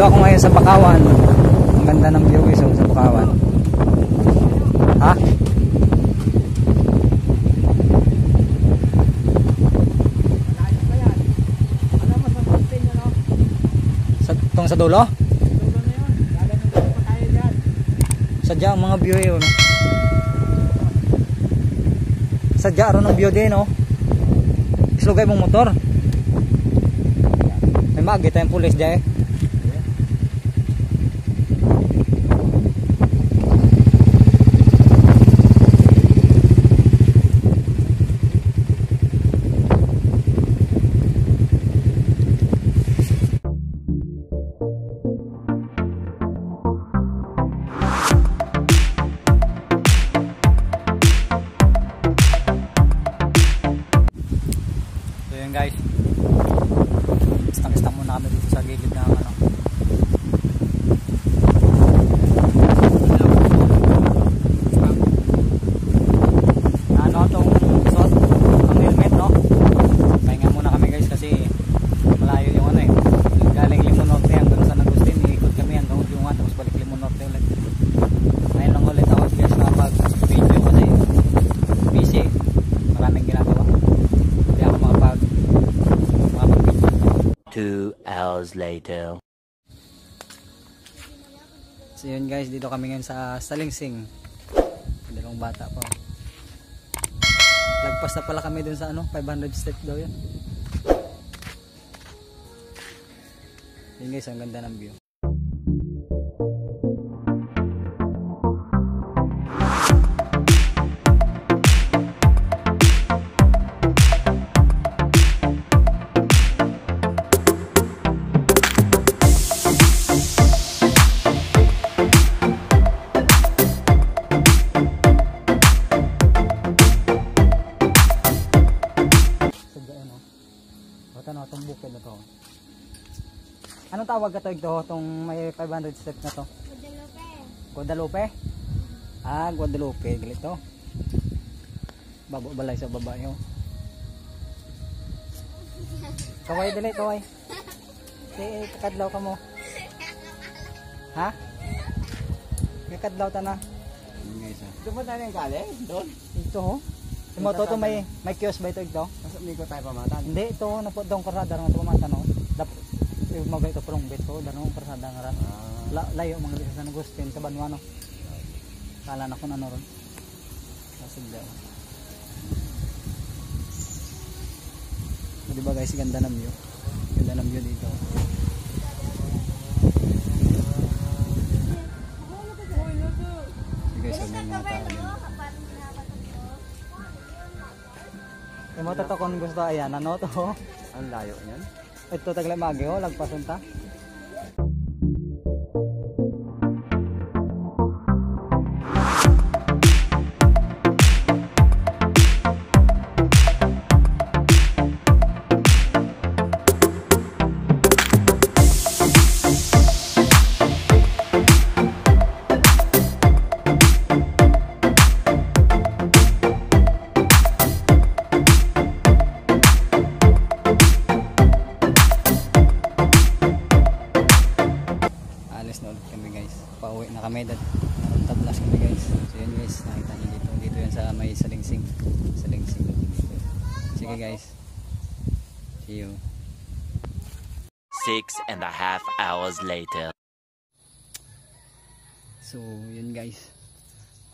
Dito ako ngayon sa Bakawan Ang ganda ng view guys oh, sa Bakawan Ha? Sa, tong sa dulo? Sadya ang mga view eh oh? Sadya ron ang view din oh Islugay mong motor may magi tayong pulis dyan eh. Ng ano. Hours later. So yun guys, dito kami ngayon sa Salingsing. Dalawang bata pa. Lagpas na pala kami dun sa ano, 500 step daw yun. Yun guys, ang ganda ng view. Itong bukid na to. Anong tawag ka to ito? Itong may 500 step na to? Guadalupe. Ah, Guadalupe. Galito. Babo balay sa baba nyo. Kaway dali, kaway. Si, kakadlaw ka mo. Ha? Kakadlaw ta na. Doon ba tayo yung galing? Doon? Ito ho. Imo to, to may may kiosk ba ito ito? Mas umiko tayo pamatan. Hindi ito napo dong karada ng tumata no. Dapat mo ba ito prong beto danong karada nga ran. Ah. La, layo mga dito sa Agustin sa Banwa no. Kala na kung ano ron. Kasig daw. So, di ba guys, ganda ng view. Ganda ng view dito. Sige guys, so, may mga mga to kung gusto ayan, ano to? Ang layo niyan. Ito tagla magi ho, lagpasunta. Alis na ulit kami guys. Pauwi na kami. Dat tablas kami guys. So yun guys, nakita niyo dito. Dito yan sa may salingsing. Salingsing. Sige guys. See you. Six and a half hours later. So, yun guys.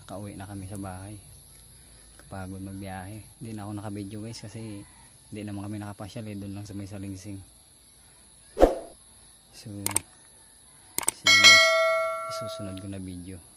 Nakauwi na kami sa bahay. Kapagod magbiyahe. Hindi na ako nakabidyo guys kasi hindi naman kami nakapasyal eh. Doon lang sa may salingsing. So, see you guys. Sa Susunod ko na video.